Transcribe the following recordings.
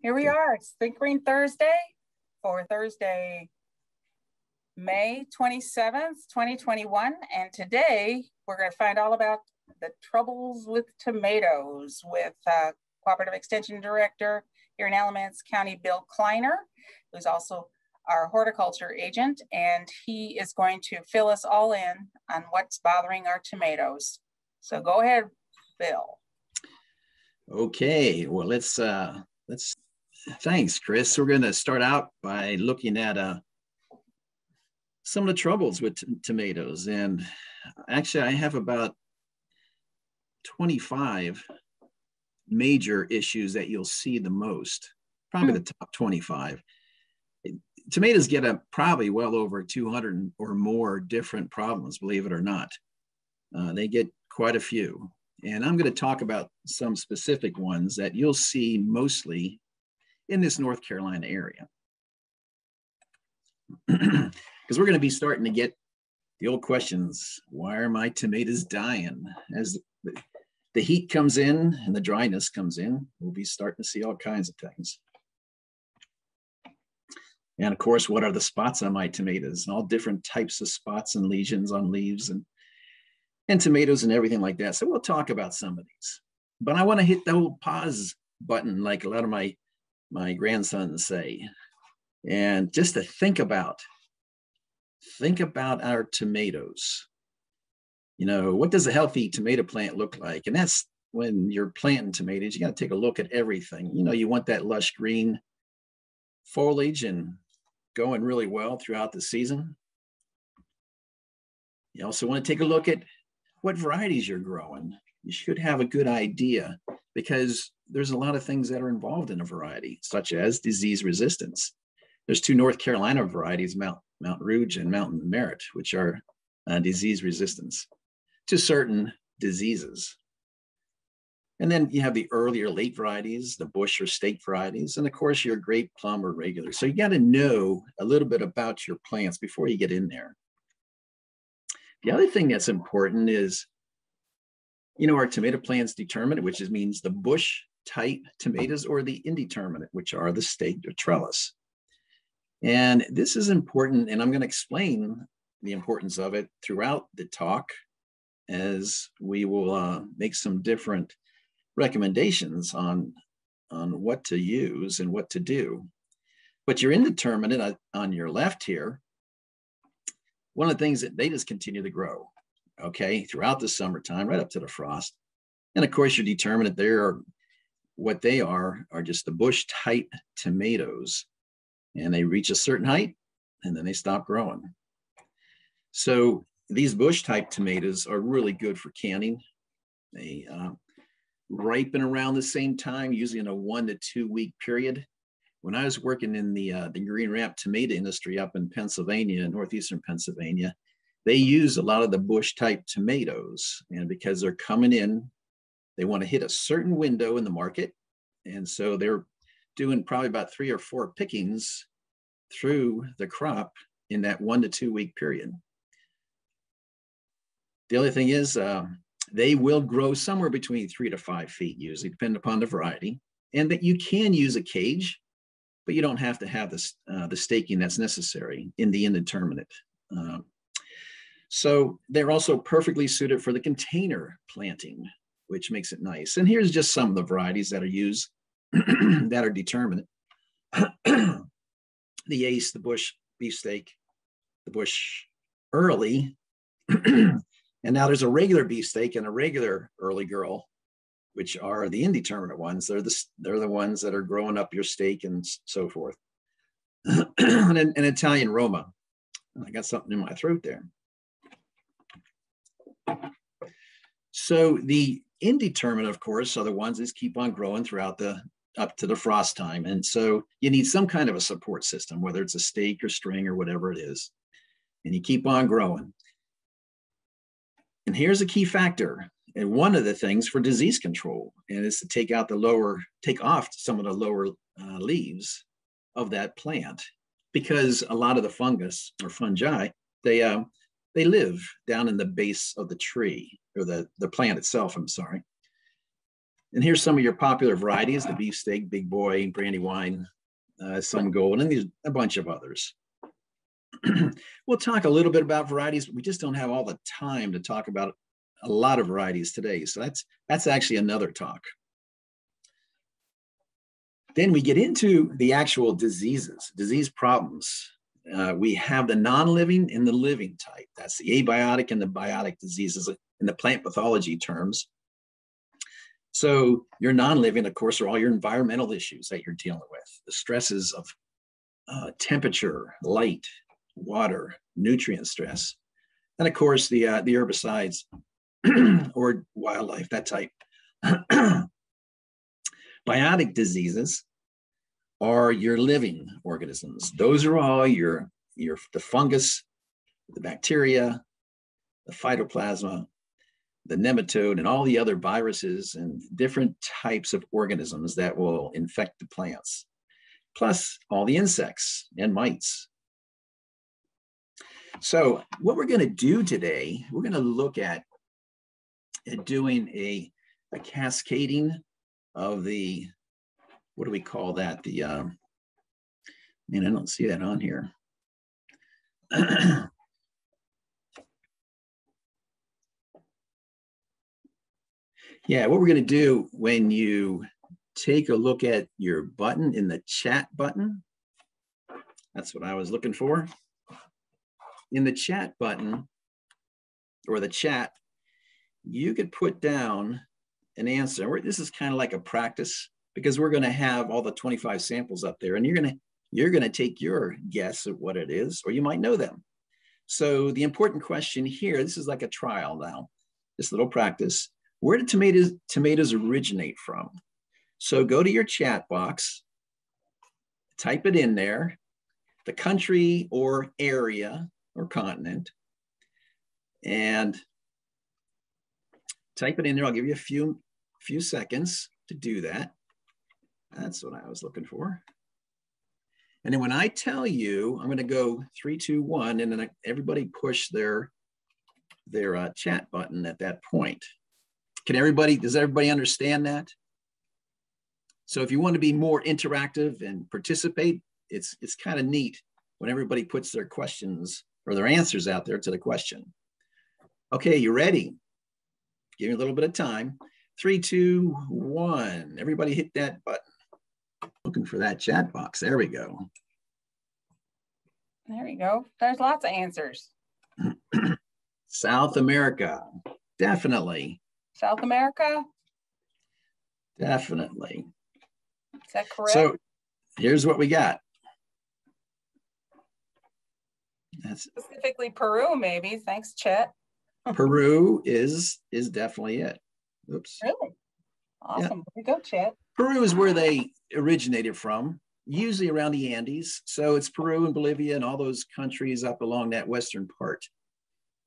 Here we are. It's Think Green Thursday for Thursday, May 27th, 2021. And today we're going to find all about the troubles with tomatoes with uh, Cooperative Extension Director here in Alamance County, Bill Kleiner, who's also our horticulture agent, and he is going to fill us all in on what's bothering our tomatoes. So go ahead, Bill. Okay, well let's uh, let's thanks, Chris. We're going to start out by looking at uh, some of the troubles with tomatoes, and actually I have about 25 major issues that you'll see the most, probably hmm. the top 25. Tomatoes get a probably well over 200 or more different problems, believe it or not. Uh, they get quite a few. And I'm going to talk about some specific ones that you'll see mostly in this North Carolina area. Because we're going to be starting to get the old questions why are my tomatoes dying? As the, heat comes in and the dryness comes in, we'll be starting to see all kinds of things. And of course, what are the spots on my tomatoes? And all different types of spots and lesions on leaves and, and tomatoes and everything like that. So we'll talk about some of these. But I want to hit the old pause button like a lot of my, my grandsons say. And just to think about, think about our tomatoes you know, what does a healthy tomato plant look like? And that's when you're planting tomatoes, you got to take a look at everything. You know, you want that lush green foliage and going really well throughout the season. You also want to take a look at what varieties you're growing. You should have a good idea because there's a lot of things that are involved in a variety, such as disease resistance. There's two North Carolina varieties, Mount, Mount Rouge and Mountain Merit, which are uh, disease resistance to certain diseases. And then you have the earlier late varieties, the bush or state varieties, and of course your grape, plum, or regular. So you got to know a little bit about your plants before you get in there. The other thing that's important is, you know, our tomato plants determinate, which is, means the bush type tomatoes or the indeterminate, which are the staked or trellis. And this is important, and I'm going to explain the importance of it throughout the talk as we will uh, make some different recommendations on, on what to use and what to do. But your indeterminate on your left here, one of the things that they just continue to grow, okay, throughout the summertime, right up to the frost. And of course, your determinate there are what they are are just the bush type tomatoes. And they reach a certain height and then they stop growing. So these bush type tomatoes are really good for canning. They uh, ripen around the same time, usually in a one to two week period. When I was working in the, uh, the green wrap tomato industry up in Pennsylvania, northeastern Pennsylvania, they use a lot of the bush type tomatoes. And because they're coming in, they want to hit a certain window in the market. And so they're doing probably about three or four pickings through the crop in that one to two week period. The other thing is um, they will grow somewhere between three to five feet, usually, depending upon the variety. And that you can use a cage, but you don't have to have the, uh, the staking that's necessary in the indeterminate. Uh, so they're also perfectly suited for the container planting, which makes it nice. And here's just some of the varieties that are used that are determinate. the ace, the bush beefsteak, the bush early, And now there's a regular beefsteak and a regular early girl, which are the indeterminate ones. They're the, they're the ones that are growing up your stake and so forth. and an, an Italian Roma. I got something in my throat there. So the indeterminate, of course, are the ones that keep on growing throughout the up to the frost time. And so you need some kind of a support system, whether it's a stake or string or whatever it is. And you keep on growing. And here's a key factor. And one of the things for disease control, and is to take out the lower, take off some of the lower uh, leaves of that plant, because a lot of the fungus or fungi, they uh, they live down in the base of the tree or the the plant itself. I'm sorry. And here's some of your popular varieties, the beefsteak, big boy, brandywine, uh, some gold, and these a bunch of others. we'll talk a little bit about varieties, but we just don't have all the time to talk about a lot of varieties today. So that's that's actually another talk. Then we get into the actual diseases, disease problems. Uh, we have the non-living and the living type. That's the abiotic and the biotic diseases in the plant pathology terms. So your non-living, of course, are all your environmental issues that you're dealing with, the stresses of uh, temperature, light, water, nutrient stress, and of course the uh, the herbicides or wildlife, that type. Biotic diseases are your living organisms. Those are all your, your the fungus, the bacteria, the phytoplasma, the nematode, and all the other viruses and different types of organisms that will infect the plants, plus all the insects and mites. So what we're going to do today, we're going to look at, at doing a, a cascading of the what do we call that? The, um, man, I don't see that on here. yeah, what we're going to do when you take a look at your button in the chat button, that's what I was looking for. In the chat button or the chat, you could put down an answer. This is kind of like a practice because we're going to have all the 25 samples up there and you're going to you're going to take your guess at what it is or you might know them so the important question here this is like a trial now this little practice where did tomatoes tomatoes originate from so go to your chat box type it in there the country or area or continent and type it in there i'll give you a few few seconds to do that that's what I was looking for. And then when I tell you, I'm going to go three, two, one, and then everybody push their their uh, chat button at that point. Can everybody? Does everybody understand that? So if you want to be more interactive and participate, it's it's kind of neat when everybody puts their questions or their answers out there to the question. Okay, you ready? Give me a little bit of time. Three, two, one. Everybody hit that button. Looking for that chat box. There we go. There you go. There's lots of answers. South America. Definitely. South America? Definitely. Is that correct? So here's what we got. That's specifically Peru, maybe. Thanks, Chet. Peru is is definitely it. Oops. Really? Awesome. Yeah. There you go, Chet. Peru is where they originated from, usually around the Andes. So it's Peru and Bolivia and all those countries up along that western part.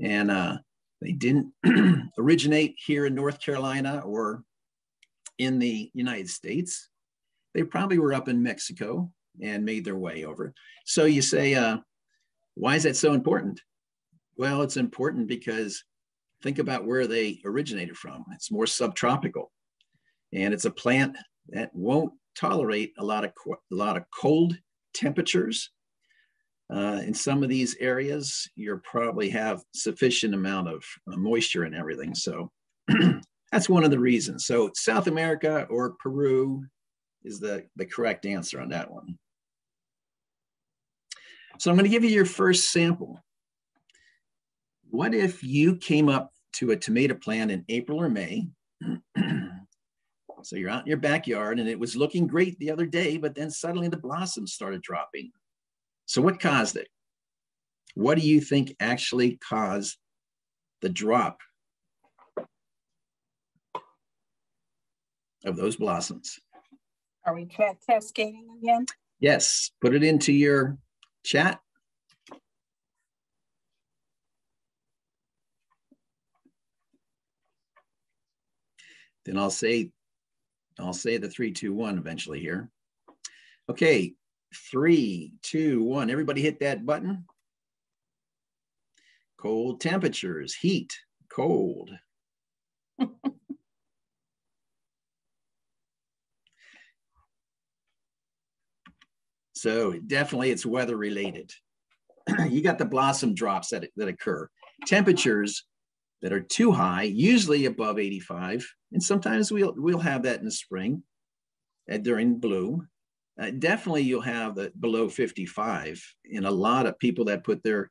And uh, they didn't originate here in North Carolina or in the United States. They probably were up in Mexico and made their way over. So you say, uh, why is that so important? Well, it's important because think about where they originated from. It's more subtropical. And it's a plant that won't tolerate a lot of a lot of cold temperatures. Uh, in some of these areas, you probably have sufficient amount of uh, moisture and everything. So that's one of the reasons. So South America or Peru is the, the correct answer on that one. So I'm going to give you your first sample. What if you came up to a tomato plant in April or May So you're out in your backyard and it was looking great the other day, but then suddenly the blossoms started dropping. So what caused it? What do you think actually caused the drop of those blossoms? Are we cascading again? Yes, put it into your chat. Then I'll say I'll say the three, two, one eventually here. Okay, three, two, one. Everybody hit that button. Cold temperatures, heat, cold. so definitely it's weather related. you got the blossom drops that, that occur. Temperatures that are too high, usually above 85, and sometimes we'll, we'll have that in the spring uh, during bloom uh, definitely you'll have the below 55 and a lot of people that put their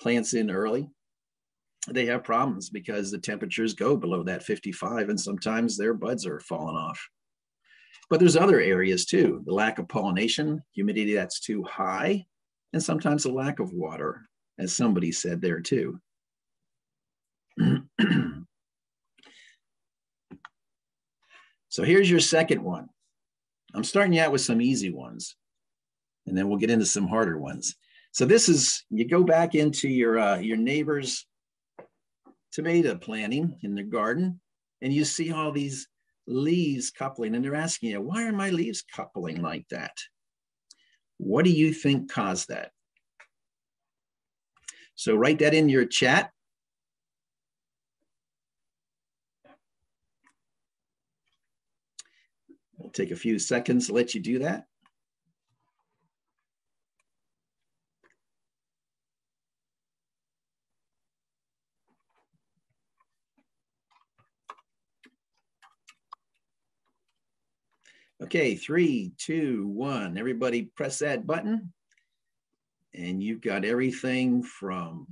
plants in early. They have problems because the temperatures go below that 55 and sometimes their buds are falling off. But there's other areas too the lack of pollination humidity that's too high and sometimes a lack of water as somebody said there too. So here's your second one I'm starting out with some easy ones, and then we'll get into some harder ones. So this is, you go back into your, uh, your neighbor's tomato planting in their garden, and you see all these leaves coupling, and they're asking you, why are my leaves coupling like that? What do you think caused that? So write that in your chat. We'll take a few seconds to let you do that. Okay, three, two, one. Everybody press that button. And you've got everything from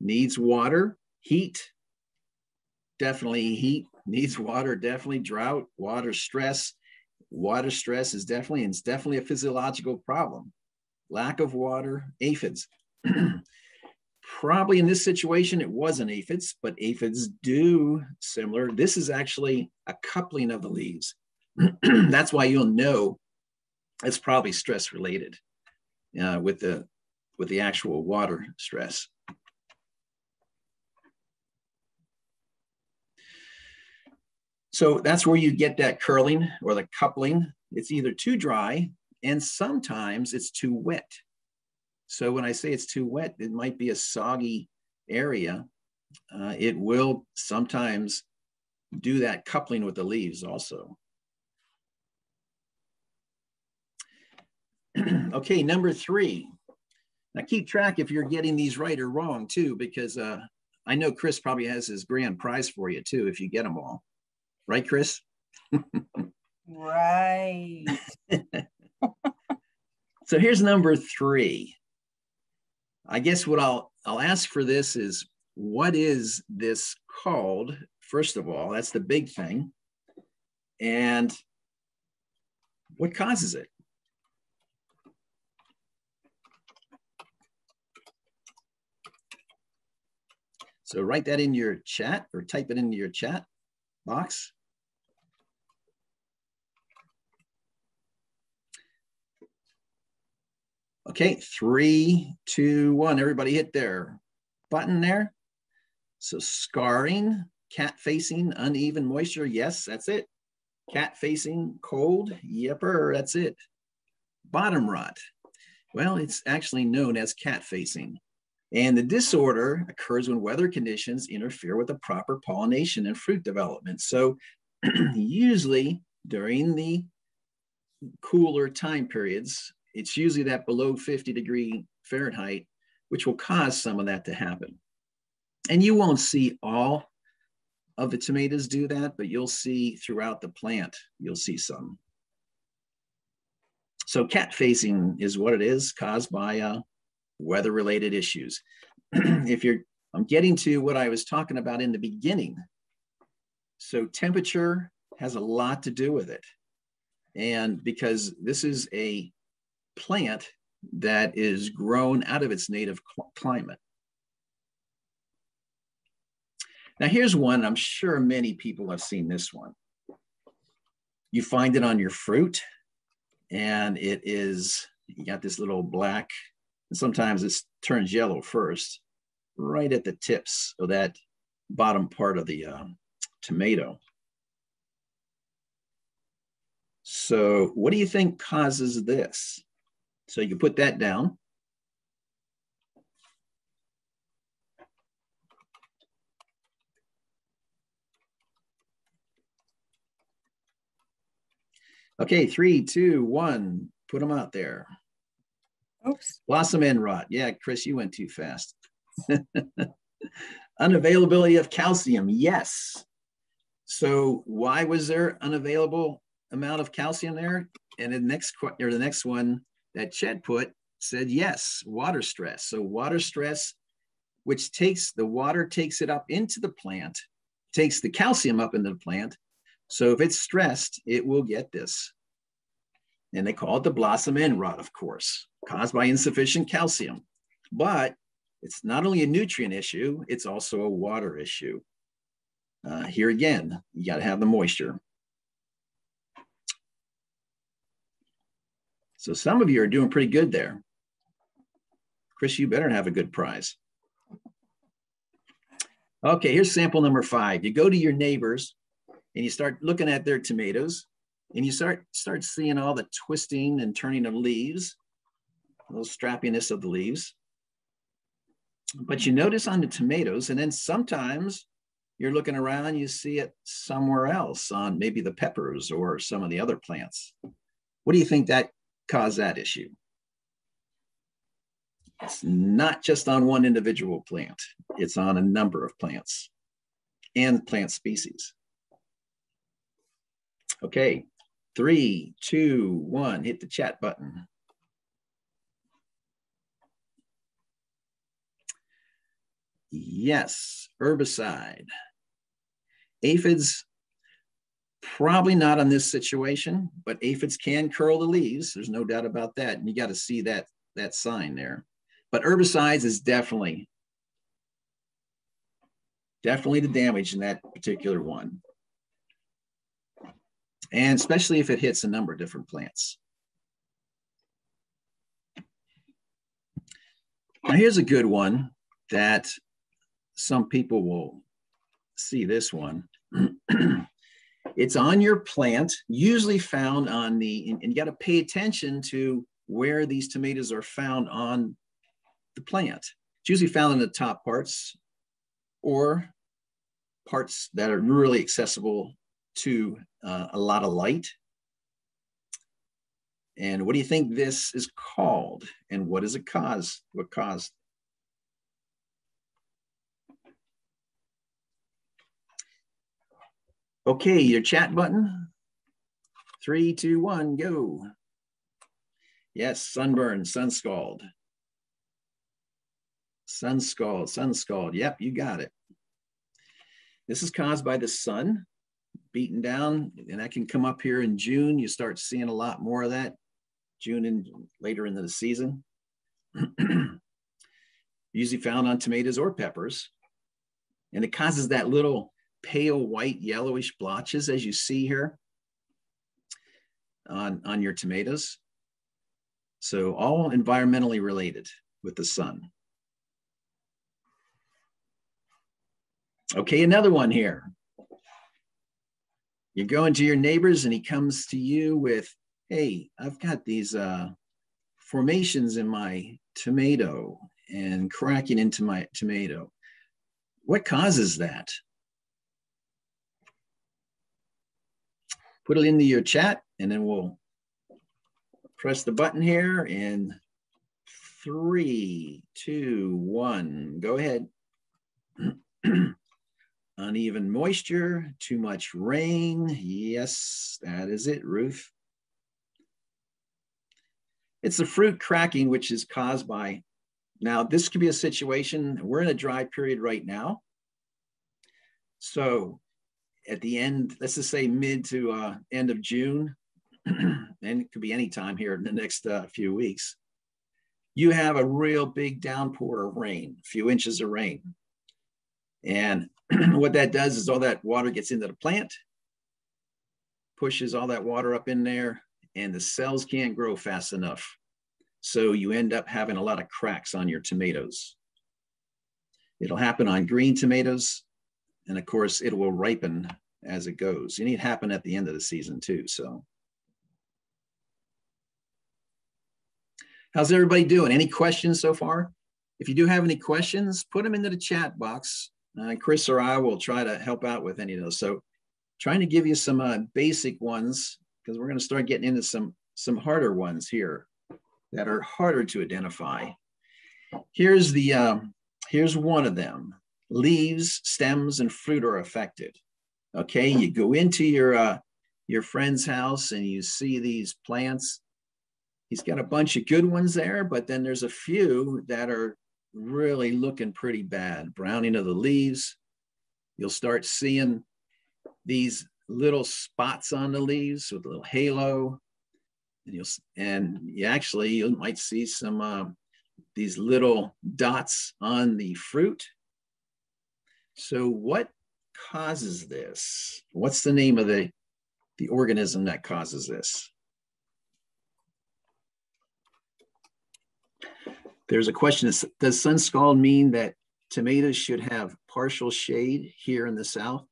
needs water, heat, definitely heat, needs water, definitely drought, water stress. Water stress is definitely, and it's definitely a physiological problem. Lack of water, aphids. Probably in this situation, it wasn't aphids, but aphids do similar. This is actually a coupling of the leaves. That's why you'll know it's probably stress related uh, with the with the actual water stress. So that's where you get that curling or the coupling. It's either too dry and sometimes it's too wet. So when I say it's too wet, it might be a soggy area. Uh, it will sometimes do that coupling with the leaves also. okay, number three. Now keep track if you're getting these right or wrong too, because uh, I know Chris probably has his grand prize for you too if you get them all. Right, Chris? right. so here's number three. I guess what I'll I'll ask for this is what is this called? First of all, that's the big thing. And what causes it? So write that in your chat or type it into your chat box. Okay, three, two, one. Everybody hit their button there. So scarring, cat facing, uneven moisture. Yes, that's it. Cat facing, cold. Yepper, that's it. Bottom rot. Well, it's actually known as cat facing. And the disorder occurs when weather conditions interfere with the proper pollination and fruit development. So usually during the cooler time periods, it's usually that below 50 degree Fahrenheit, which will cause some of that to happen. And you won't see all of the tomatoes do that, but you'll see throughout the plant, you'll see some. So cat facing is what it is caused by uh, weather related issues. if you're, I'm getting to what I was talking about in the beginning. So temperature has a lot to do with it. And because this is a plant that is grown out of its native cl climate. Now here's one, I'm sure many people have seen this one. You find it on your fruit and it is, you got this little black, and sometimes it turns yellow first, right at the tips of that bottom part of the uh, tomato. So what do you think causes this? So you put that down. Okay, three, two, one. Put them out there. Oops. Blossom end rot. Yeah, Chris, you went too fast. Unavailability of calcium. Yes. So why was there unavailable amount of calcium there? And the next or the next one that Chet put said yes, water stress. So water stress, which takes the water takes it up into the plant, takes the calcium up into the plant. So if it's stressed, it will get this. And they call it the blossom end rot, of course, caused by insufficient calcium. But it's not only a nutrient issue, it's also a water issue. Uh, here again, you got to have the moisture. So some of you are doing pretty good there. Chris, you better have a good prize. Okay, here's sample number five. You go to your neighbors and you start looking at their tomatoes and you start start seeing all the twisting and turning of leaves, a little strappiness of the leaves. But you notice on the tomatoes, and then sometimes you're looking around, you see it somewhere else on maybe the peppers or some of the other plants. What do you think that caused that issue? It's not just on one individual plant, it's on a number of plants and plant species. Okay, three, two, one, hit the chat button. Yes, herbicide. Aphids, probably not on this situation, but aphids can curl the leaves. There's no doubt about that. And you got to see that, that sign there. But herbicides is definitely, definitely the damage in that particular one. And especially if it hits a number of different plants. Now here's a good one that some people will see this one. it's on your plant, usually found on the, and you got to pay attention to where these tomatoes are found on the plant. It's usually found in the top parts or parts that are really accessible to uh, a lot of light. And what do you think this is called? And what is it cause? What caused? Okay, your chat button. Three, two, one, go. Yes, sunburn, sun scald. Sun scald, sun scald. Yep, you got it. This is caused by the sun beaten down, and that can come up here in June. You start seeing a lot more of that June and later into the season. Usually found on tomatoes or peppers. And it causes that little pale white yellowish blotches as you see here on, on your tomatoes. So all environmentally related with the sun. Okay, another one here. You go into your neighbors and he comes to you with, hey, I've got these uh, formations in my tomato and cracking into my tomato. What causes that? Put it into your chat and then we'll press the button here in three, two, one, go ahead. Uneven moisture, too much rain. Yes, that is it, Ruth. It's the fruit cracking, which is caused by, now this could be a situation, we're in a dry period right now. So at the end, let's just say mid to uh, end of June, and it could be any time here in the next uh, few weeks, you have a real big downpour of rain, a few inches of rain. And what that does is all that water gets into the plant, pushes all that water up in there, and the cells can't grow fast enough. So you end up having a lot of cracks on your tomatoes. It'll happen on green tomatoes, and of course, it will ripen as it goes. And it happen at the end of the season too. So, how's everybody doing? Any questions so far? If you do have any questions, put them into the chat box uh, Chris or I will try to help out with any of those. So trying to give you some uh, basic ones because we're going to start getting into some some harder ones here that are harder to identify. Here's the um, here's one of them. Leaves, stems, and fruit are affected. Okay, you go into your uh, your friend's house and you see these plants. He's got a bunch of good ones there, but then there's a few that are really looking pretty bad. Browning of the leaves. You'll start seeing these little spots on the leaves with a little halo. And you'll and you actually you might see some uh, these little dots on the fruit. So what causes this? What's the name of the the organism that causes this? There's a question, does sun scald mean that tomatoes should have partial shade here in the South?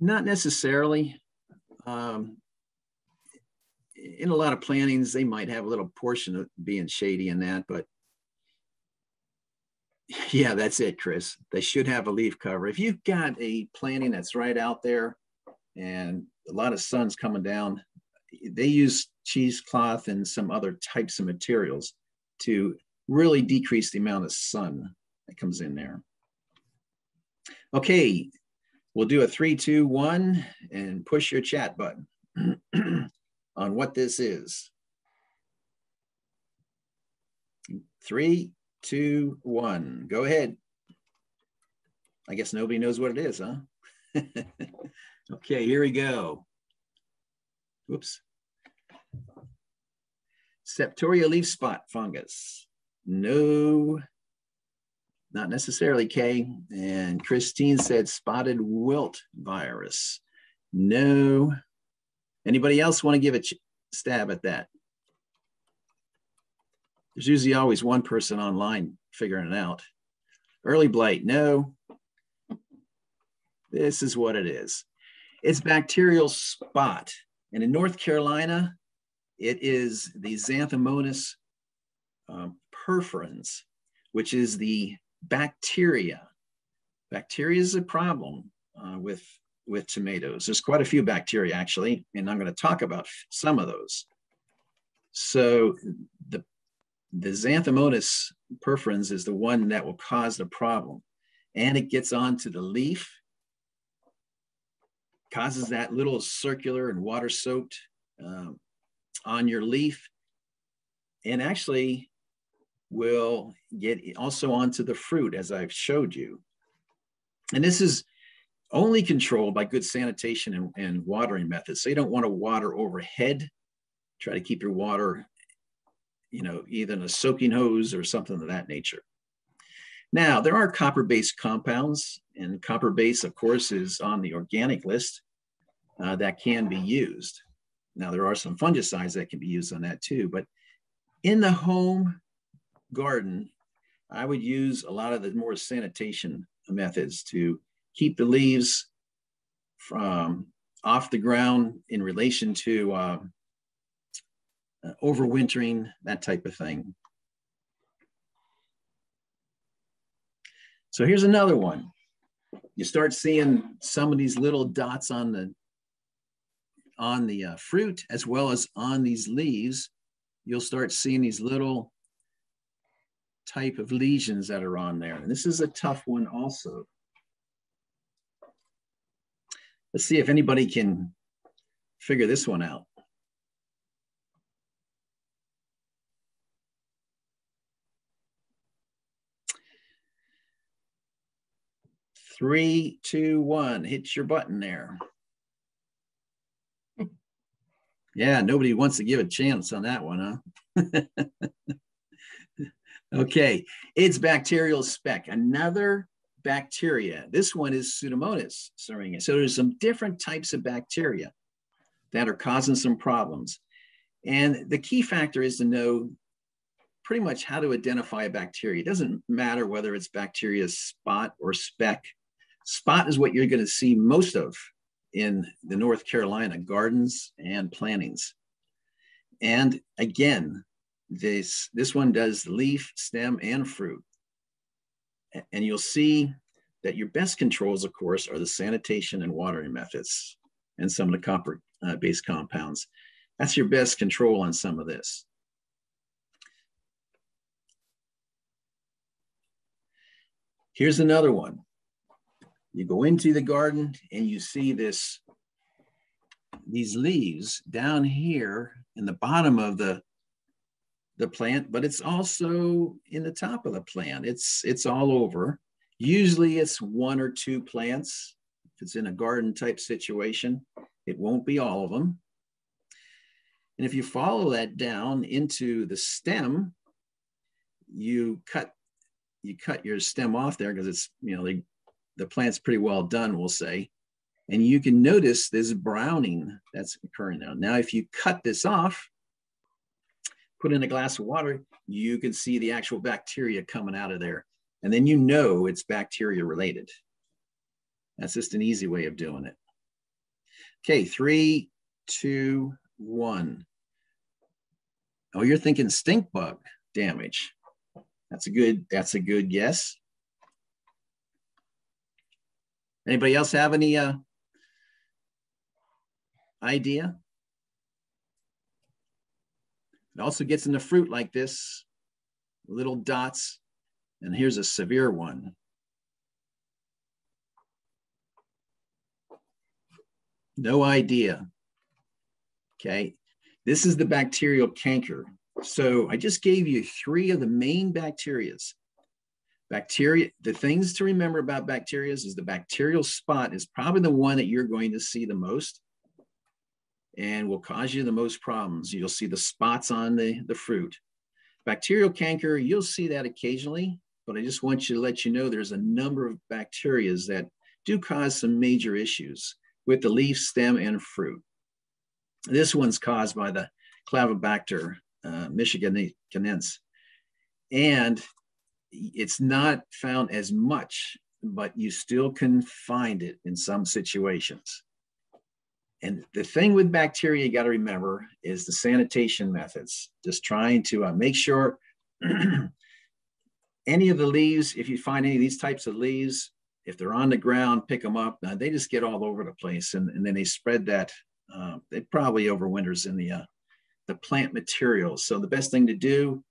Not necessarily. Um, in a lot of plantings, they might have a little portion of being shady in that, but yeah, that's it, Chris. They should have a leaf cover. If you've got a planting that's right out there and a lot of sun's coming down, they use cheesecloth and some other types of materials to really decrease the amount of sun that comes in there. Okay, we'll do a three, two, one, and push your chat button on what this is. Three, two, one. Go ahead. I guess nobody knows what it is, huh? okay, here we go. Whoops. Septoria leaf spot fungus. No, not necessarily Kay. And Christine said spotted wilt virus. No. Anybody else want to give a stab at that? There's usually always one person online figuring it out. Early blight, no. This is what it is. It's bacterial spot. And in North Carolina, it is the Xanthomonas um, perforans, which is the bacteria. Bacteria is a problem uh, with, with tomatoes. There's quite a few bacteria actually, and I'm going to talk about some of those. So the the Xanthomonas perforans is the one that will cause the problem. And it gets onto the leaf, causes that little circular and water soaked um, on your leaf, and actually will get also onto the fruit as I've showed you. And this is only controlled by good sanitation and, and watering methods. So you don't want to water overhead. Try to keep your water you know, either a soaking hose or something of that nature. Now, there are copper-based compounds, and copper base, of course, is on the organic list uh, that can be used. Now, there are some fungicides that can be used on that too, but in the home garden, I would use a lot of the more sanitation methods to keep the leaves from off the ground in relation to uh, uh, overwintering, that type of thing. So here's another one. You start seeing some of these little dots on the on the uh, fruit as well as on these leaves. You'll start seeing these little type of lesions that are on there. And this is a tough one also. Let's see if anybody can figure this one out. Three, two, one, hit your button there. Yeah, nobody wants to give a chance on that one, huh? okay, it's bacterial speck, another bacteria. This one is Pseudomonas syringae. So there's some different types of bacteria that are causing some problems. And the key factor is to know pretty much how to identify a bacteria. It doesn't matter whether it's bacteria spot or speck Spot is what you're going to see most of in the North Carolina gardens and plantings. And again, this, this one does leaf, stem, and fruit. And you'll see that your best controls, of course, are the sanitation and watering methods and some of the copper-based uh, compounds. That's your best control on some of this. Here's another one. You go into the garden and you see this, these leaves down here in the bottom of the, the plant, but it's also in the top of the plant. It's, it's all over. Usually it's one or two plants. If it's in a garden type situation, it won't be all of them. And if you follow that down into the stem, you cut you cut your stem off there because it's you know they, the plant's pretty well done, we'll say, and you can notice this browning that's occurring now. Now, if you cut this off, put in a glass of water, you can see the actual bacteria coming out of there, and then you know it's bacteria related. That's just an easy way of doing it. Okay, three, two, one. Oh, you're thinking stink bug damage. That's a good, that's a good guess. Anybody else have any uh, idea? It also gets in the fruit like this, little dots, and here's a severe one. No idea. Okay, this is the bacterial canker. So I just gave you three of the main bacterias. Bacteria, the things to remember about bacteria is the bacterial spot is probably the one that you're going to see the most and will cause you the most problems. You'll see the spots on the, the fruit. Bacterial canker, you'll see that occasionally, but I just want you to let you know there's a number of bacterias that do cause some major issues with the leaf, stem, and fruit. This one's caused by the Clavibacter uh. And it's not found as much, but you still can find it in some situations. And the thing with bacteria you got to remember is the sanitation methods, just trying to uh, make sure any of the leaves, if you find any of these types of leaves, if they're on the ground, pick them up. Now, they just get all over the place and, and then they spread that. Uh, it probably overwinters in the uh, the plant materials. So the best thing to do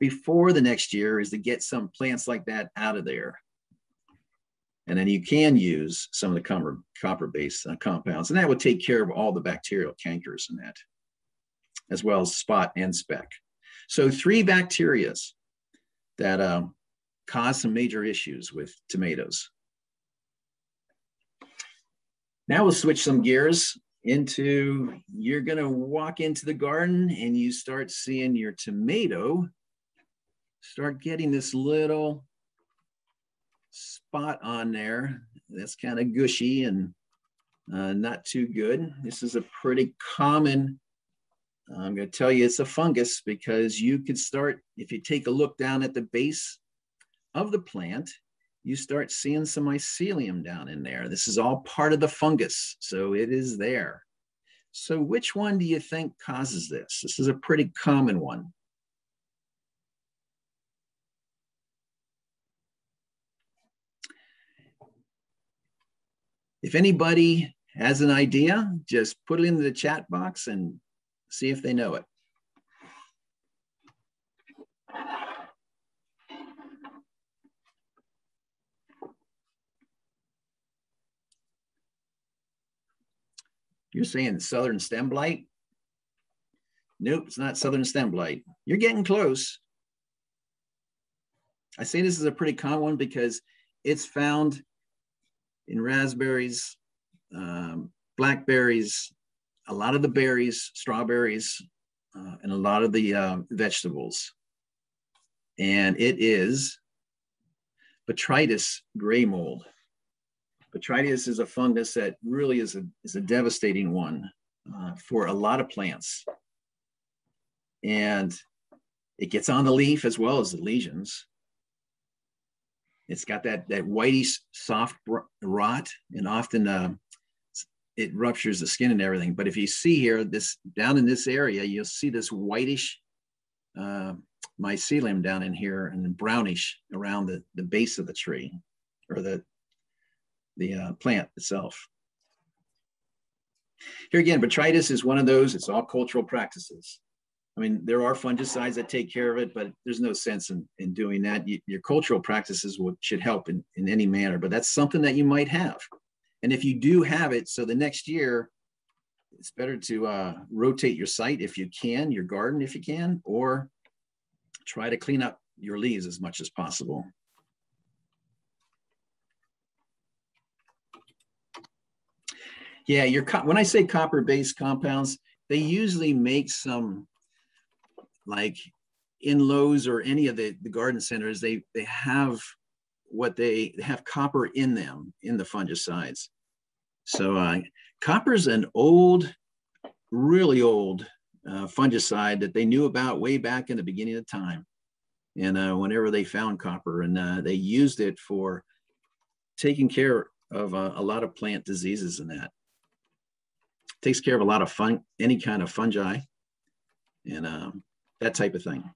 before the next year is to get some plants like that out of there. And then you can use some of the copper, copper-based uh, compounds, and that would take care of all the bacterial cankers in that, as well as spot and speck. So three bacterias that um, cause some major issues with tomatoes. Now we'll switch some gears into you're going to walk into the garden and you start seeing your tomato start getting this little spot on there that's kind of gushy and uh, not too good. This is a pretty common, I'm going to tell you it's a fungus because you could start, if you take a look down at the base of the plant, you start seeing some mycelium down in there. This is all part of the fungus, so it is there. So which one do you think causes this? This is a pretty common one. If anybody has an idea, just put it in the chat box and see if they know it. You're saying southern stem blight? Nope, it's not southern stem blight. You're getting close. I say this is a pretty common one because it's found in raspberries, um, blackberries, a lot of the berries, strawberries, uh, and a lot of the uh, vegetables. And it is botrytis gray mold. Botrytis is a fungus that really is a, is a devastating one uh, for a lot of plants. And it gets on the leaf as well as the lesions. It's got that, that whitey soft rot and often uh, it ruptures the skin and everything. But if you see here, this down in this area, you'll see this whitish uh, mycelium down in here and brownish around the, the base of the tree or the, the uh, plant itself. Here again, botrytis is one of those, it's all cultural practices. I mean, there are fungicides that take care of it, but there's no sense in, in doing that. You, your cultural practices will, should help in, in any manner, but that's something that you might have. And if you do have it, so the next year, it's better to uh, rotate your site if you can, your garden if you can, or try to clean up your leaves as much as possible. Yeah, your when I say copper-based compounds, they usually make some like in Lowe's or any of the, the garden centers, they they have what they, they have copper in them in the fungicides. So uh, copper is an old, really old uh, fungicide that they knew about way back in the beginning of time. And uh, whenever they found copper, and uh, they used it for taking care of a lot of plant diseases and that takes care of a lot of fun, any kind of fungi and um, that type of thing.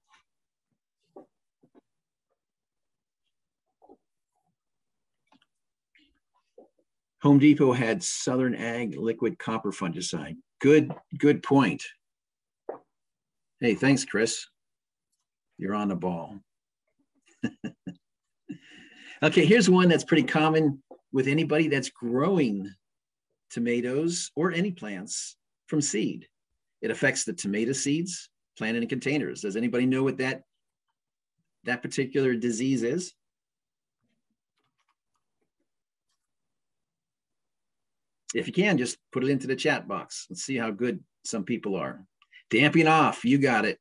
Home Depot had Southern Ag liquid copper fungicide. Good, good point. Hey, thanks, Chris. You're on the ball. okay, here's one that's pretty common with anybody that's growing tomatoes, or any plants from seed. It affects the tomato seeds planted in containers. Does anybody know what that, that particular disease is? If you can, just put it into the chat box. Let's see how good some people are. Damping off, you got it.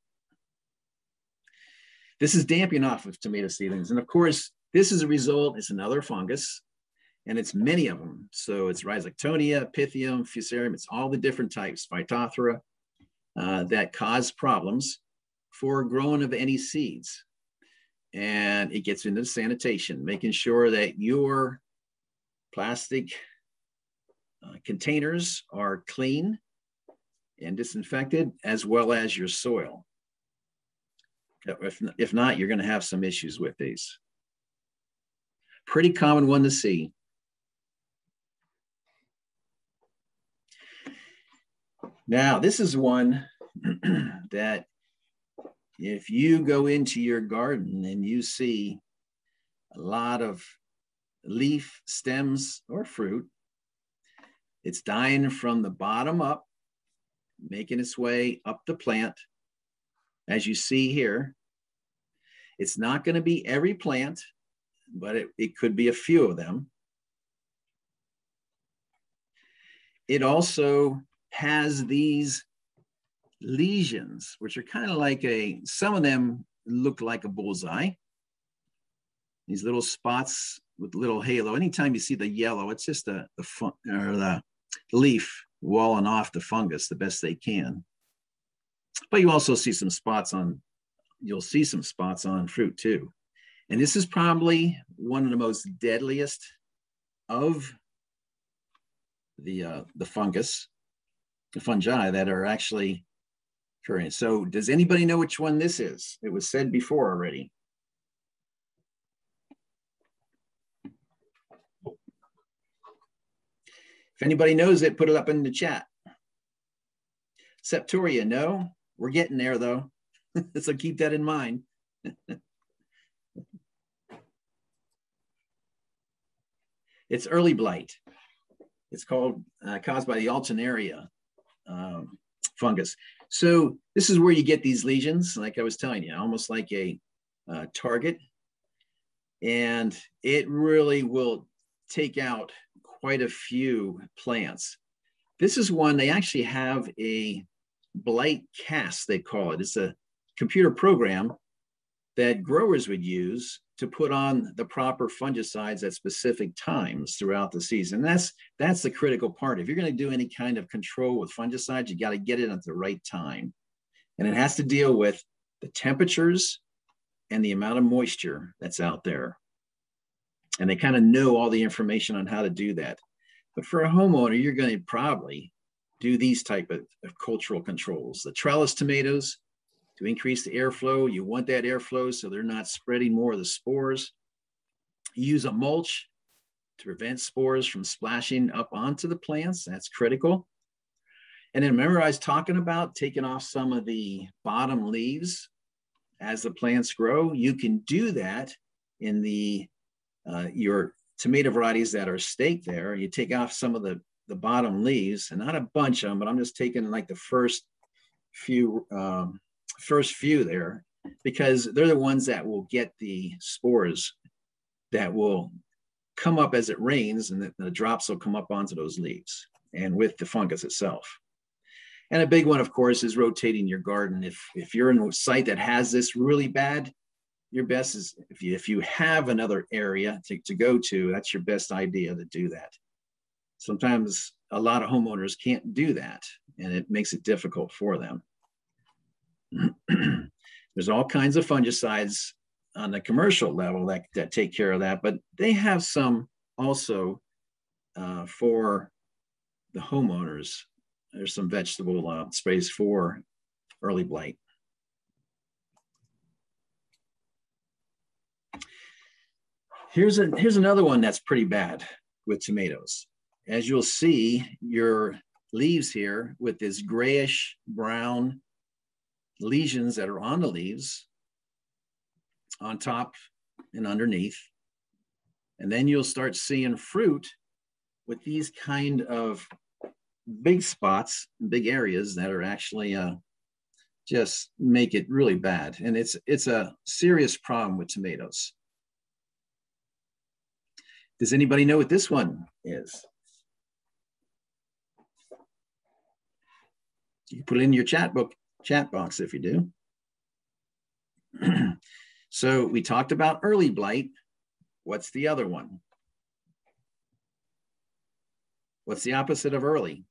This is damping off of tomato seedlings. And of course, this is a result, it's another fungus and it's many of them. So it's Rhizoctonia, Pythium, Fusarium, it's all the different types, Phytophthora, uh, that cause problems for growing of any seeds. And it gets into sanitation, making sure that your plastic uh, containers are clean and disinfected, as well as your soil. If, if not, you're going to have some issues with these. Pretty common one to see. Now, this is one that if you go into your garden and you see a lot of leaf, stems, or fruit, it's dying from the bottom up, making its way up the plant. As you see here, it's not going to be every plant, but it, it could be a few of them. It also has these lesions, which are kind of like a, some of them look like a bullseye. These little spots with little halo. Anytime you see the yellow, it's just the, the, fun, or the leaf walling off the fungus the best they can. But you also see some spots on, you'll see some spots on fruit too. And this is probably one of the most deadliest of the, uh, the fungus fungi that are actually occurring. So does anybody know which one this is? It was said before already. If anybody knows it, put it up in the chat. Septoria, no? We're getting there though. so keep that in mind. it's early blight. It's called uh, caused by the Alternaria um, fungus. So this is where you get these lesions, like I was telling you, almost like a uh, target. And it really will take out quite a few plants. This is one, they actually have a blight cast, they call it. It's a computer program that growers would use to put on the proper fungicides at specific times throughout the season. That's that's the critical part. If you're going to do any kind of control with fungicides, you got to get it at the right time. And it has to deal with the temperatures and the amount of moisture that's out there. And they kind of know all the information on how to do that. But for a homeowner, you're going to probably do these type of, of cultural controls. The trellis tomatoes, to increase the airflow. You want that airflow so they're not spreading more of the spores. You use a mulch to prevent spores from splashing up onto the plants. That's critical. And then remember I was talking about taking off some of the bottom leaves as the plants grow. You can do that in the uh, your tomato varieties that are staked there. You take off some of the, the bottom leaves and not a bunch of them, but I'm just taking like the first few, um, first few there because they're the ones that will get the spores that will come up as it rains and the, the drops will come up onto those leaves and with the fungus itself. And a big one, of course, is rotating your garden. If, if you're in a site that has this really bad, your best is if you, if you have another area to, to go to, that's your best idea to do that. Sometimes a lot of homeowners can't do that and it makes it difficult for them. There's all kinds of fungicides on the commercial level that, that take care of that, but they have some also uh, for the homeowners. There's some vegetable uh, sprays for early blight. Here's, a, here's another one that's pretty bad with tomatoes. As you'll see, your leaves here with this grayish brown lesions that are on the leaves on top and underneath. And then you'll start seeing fruit with these kind of big spots, big areas that are actually uh, just make it really bad. And it's, it's a serious problem with tomatoes. Does anybody know what this one is? You put it in your chat book, chat box if you do. so we talked about early blight. What's the other one? What's the opposite of early?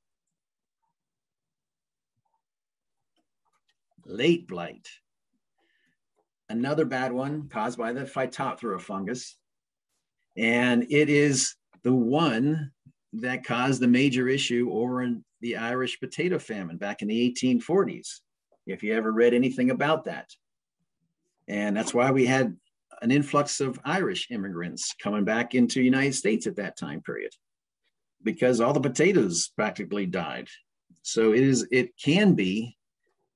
Late blight. Another bad one caused by the Phytophthora fungus. And it is the one that caused the major issue over in the Irish potato famine back in the 1840s, if you ever read anything about that. And that's why we had an influx of Irish immigrants coming back into the United States at that time period, because all the potatoes practically died. So it is, it can be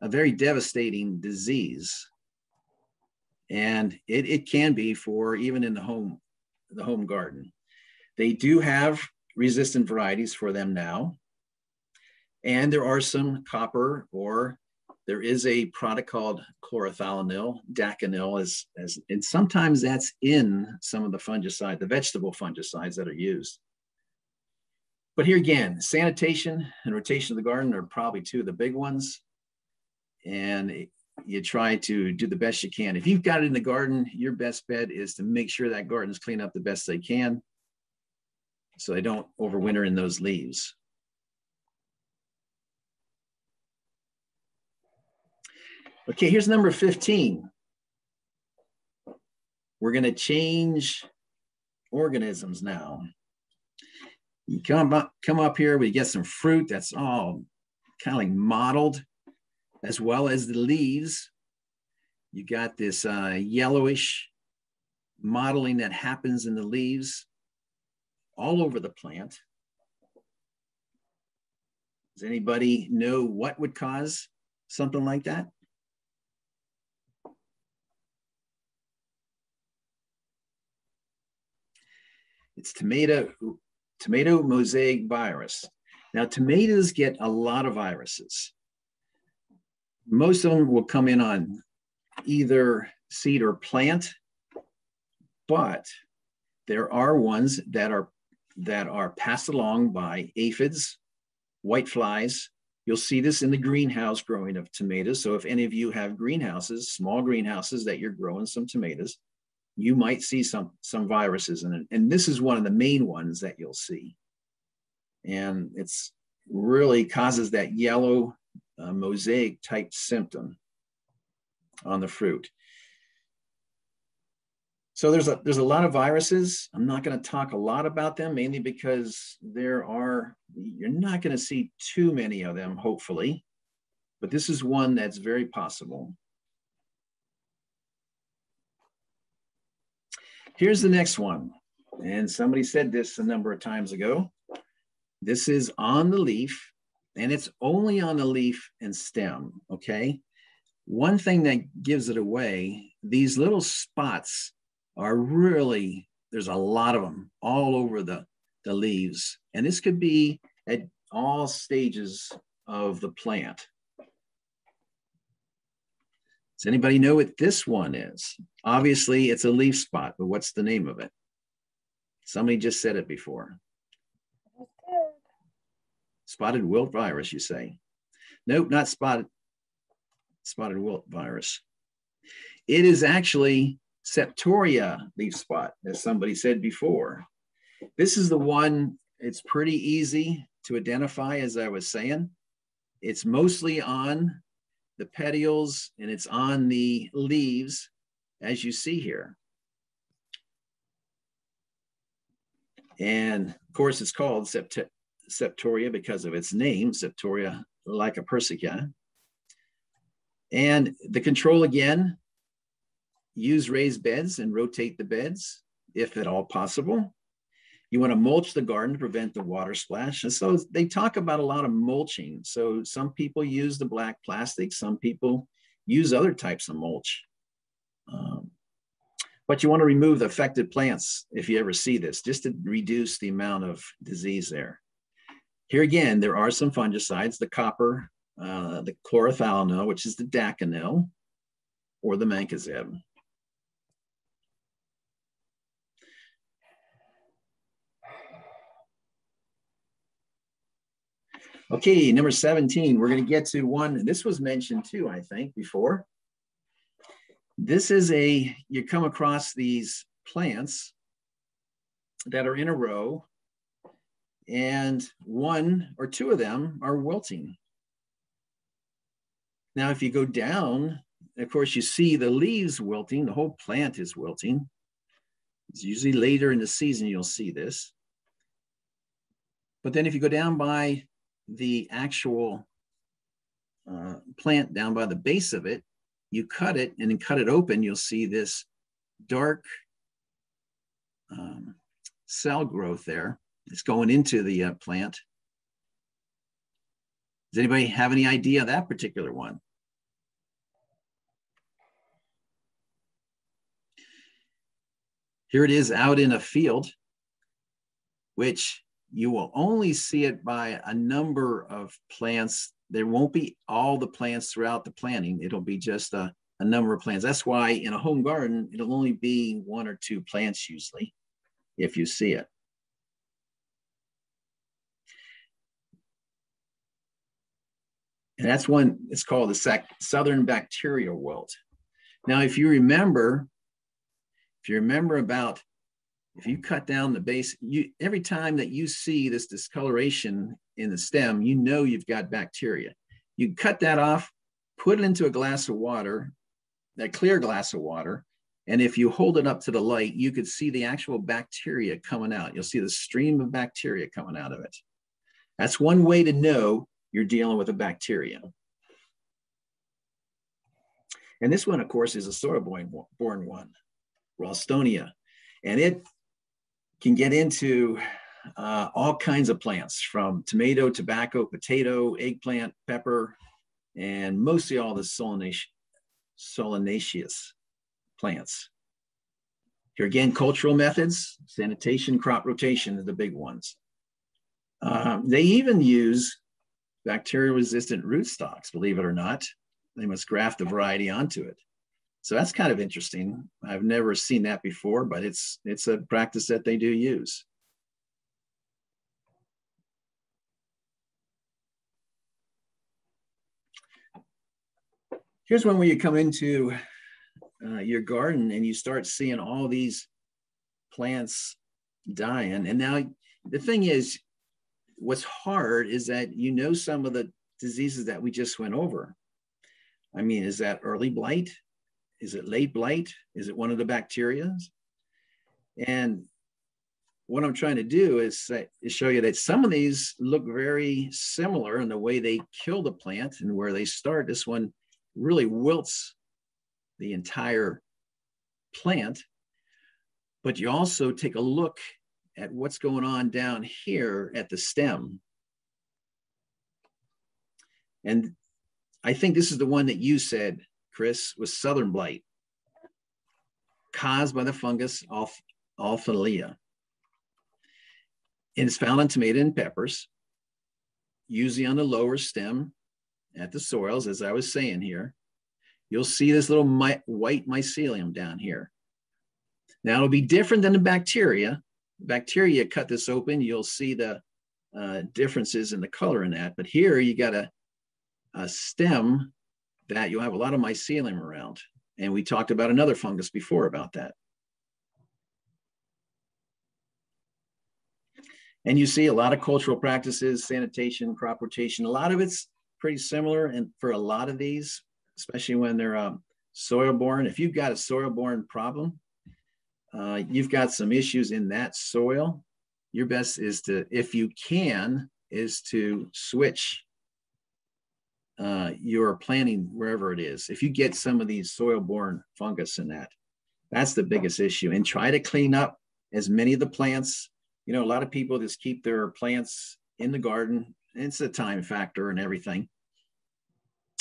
a very devastating disease. And it, it can be for even in the home the home garden. They do have resistant varieties for them now. And there are some copper or there is a product called chlorothalonil, daconil, as, as, and sometimes that's in some of the fungicide, the vegetable fungicides that are used. But here again, sanitation and rotation of the garden are probably two of the big ones. And you try to do the best you can. If you've got it in the garden, your best bet is to make sure that garden's clean up the best they can so they don't overwinter in those leaves. Okay, here's number 15. We're gonna change organisms now. You come up, come up here, we get some fruit that's all kind of like mottled as well as the leaves. You got this uh, yellowish mottling that happens in the leaves all over the plant. Does anybody know what would cause something like that? It's tomato, tomato mosaic virus. Now, tomatoes get a lot of viruses most of them will come in on either seed or plant, but there are ones that are that are passed along by aphids, white flies. You'll see this in the greenhouse growing of tomatoes. So if any of you have greenhouses, small greenhouses that you're growing some tomatoes, you might see some, some viruses in it. And this is one of the main ones that you'll see. And it's really causes that yellow uh, mosaic type symptom on the fruit. So there's a, there's a lot of viruses. I'm not going to talk a lot about them, mainly because there are, you're not going to see too many of them, hopefully, but this is one that's very possible. Here's the next one. And somebody said this a number of times ago. This is on the leaf and it's only on the leaf and stem, okay? One thing that gives it away, these little spots are really, there's a lot of them all over the, the leaves. And this could be at all stages of the plant. Does anybody know what this one is? Obviously, it's a leaf spot, but what's the name of it? Somebody just said it before. Spotted wilt virus, you say? Nope, not spotted, spotted wilt virus. It is actually Septoria leaf spot, as somebody said before. This is the one, it's pretty easy to identify, as I was saying. It's mostly on the petioles and it's on the leaves, as you see here. And of course, it's called Sept Septoria because of its name, Septoria lycopersica. And the control again, use raised beds and rotate the beds if at all possible. You want to mulch the garden to prevent the water splash. And so they talk about a lot of mulching. So some people use the black plastic, some people use other types of mulch. Um, but you want to remove the affected plants if you ever see this, just to reduce the amount of disease there. Here again, there are some fungicides, the copper, uh, the chlorothalonil, which is the daconil, or the mancozeb. Okay, number 17, we're going to get to one. This was mentioned too, I think, before. This is a, you come across these plants that are in a row, and one or two of them are wilting. Now, if you go down, of course, you see the leaves wilting, the whole plant is wilting. It's usually later in the season you'll see this. But then if you go down by the actual uh, plant down by the base of it, you cut it and then cut it open, you'll see this dark um, cell growth there. It's going into the uh, plant. Does anybody have any idea of that particular one? Here it is out in a field, which you will only see it by a number of plants. There won't be all the plants throughout the planting. It'll be just a, a number of plants. That's why in a home garden, it'll only be one or two plants usually, if you see it. And that's one, it's called the southern bacterial wilt. Now, if you remember, if you remember about if you cut down the base, you every time that you see this discoloration in the stem, you know you've got bacteria. You cut that off, put it into a glass of water, that clear glass of water, and if you hold it up to the light, you could see the actual bacteria coming out. You'll see the stream of bacteria coming out of it. That's one way to know you're dealing with a bacteria. And this one, of course, is a soil-borne one, Ralstonia. And it can get into uh, all kinds of plants from tomato, tobacco, potato, eggplant, pepper, and mostly all the solanaceous, plants. Here again, cultural methods, sanitation, crop rotation are the big ones. Um, they even use bacteria resistant rootstocks, believe it or not. They must graft the variety onto it. So that's kind of interesting. I've never seen that before, but it's it's a practice that they do use. Here's one where you come into uh, your garden and you start seeing all these plants dying. And now the thing is, what's hard is that you know some of the diseases that we just went over. I mean, is that early blight? Is it late blight? Is it one of the bacterias? And what I'm trying to do is, say, is show you that some of these look very similar in the way they kill the plant and where they start. This one really wilts the entire plant. But you also take a look at what's going on down here at the stem. And I think this is the one that you said, Chris, was southern blight, caused by the fungus Alph-. And it's found on tomato and peppers, usually on the lower stem at the soils, as I was saying here. You'll see this little my, white mycelium down here. Now it'll be different than the bacteria. Bacteria cut this open, you'll see the uh, differences in the color in that. But here you got a, a stem that you'll have a lot of mycelium around. And we talked about another fungus before about that. And you see a lot of cultural practices, sanitation, crop rotation, a lot of it's pretty similar. And for a lot of these, especially when they're um, soil borne, if you've got a soil borne problem, uh, you've got some issues in that soil, your best is to, if you can, is to switch uh, your planting wherever it is. If you get some of these soil-borne fungus in that, that's the biggest issue. And try to clean up as many of the plants. You know, a lot of people just keep their plants in the garden. It's a time factor and everything.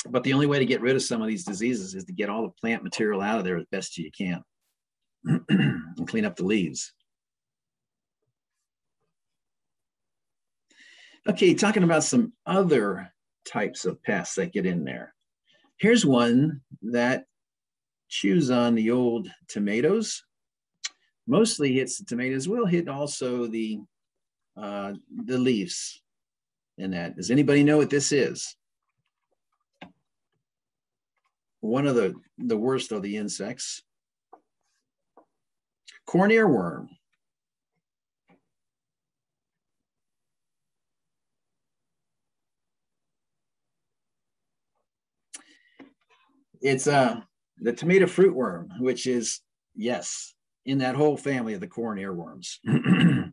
But the only way to get rid of some of these diseases is to get all the plant material out of there as best you can and clean up the leaves. Okay, talking about some other types of pests that get in there. Here's one that chews on the old tomatoes. Mostly hits the tomatoes, will hit also the, uh, the leaves in that. Does anybody know what this is? One of the, the worst of the insects. Corn earworm. It's uh, the tomato fruit worm, which is, yes, in that whole family of the corn earworms.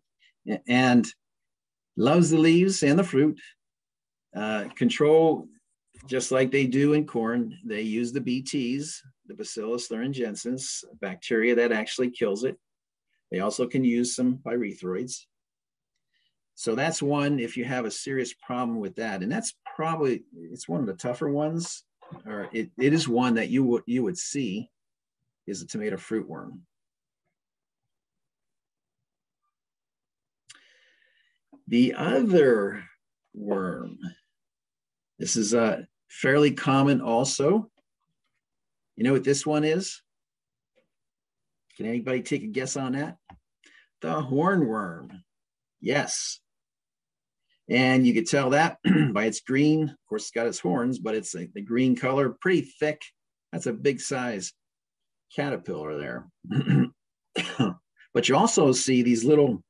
and loves the leaves and the fruit. Uh, control, just like they do in corn, they use the BTs, the Bacillus thuringiensis, bacteria that actually kills it. They also can use some pyrethroids. So that's one if you have a serious problem with that. And that's probably, it's one of the tougher ones or it, it is one that you would you would see is a tomato fruit worm. The other worm, this is uh, fairly common also. You know what this one is? Can anybody take a guess on that? The hornworm. Yes, and you could tell that by its green. Of course, it's got its horns, but it's a, the green color, pretty thick. That's a big size caterpillar there. but you also see these little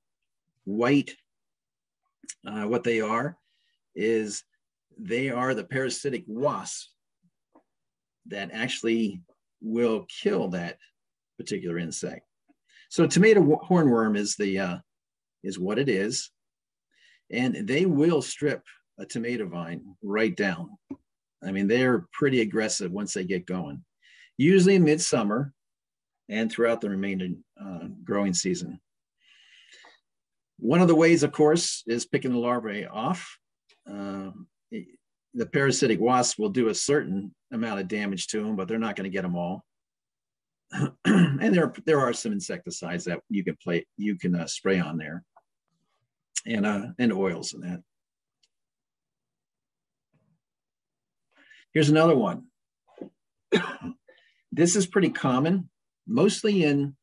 white, uh, what they are is they are the parasitic wasps that actually will kill that particular insect. So tomato hornworm is the uh, is what it is and they will strip a tomato vine right down. I mean, they're pretty aggressive once they get going, usually midsummer and throughout the remaining uh, growing season. One of the ways, of course, is picking the larvae off. Uh, the parasitic wasp will do a certain amount of damage to them, but they're not going to get them all. and there, there are some insecticides that you can play, you can uh, spray on there and uh, and oils and that. Here's another one. this is pretty common, mostly in,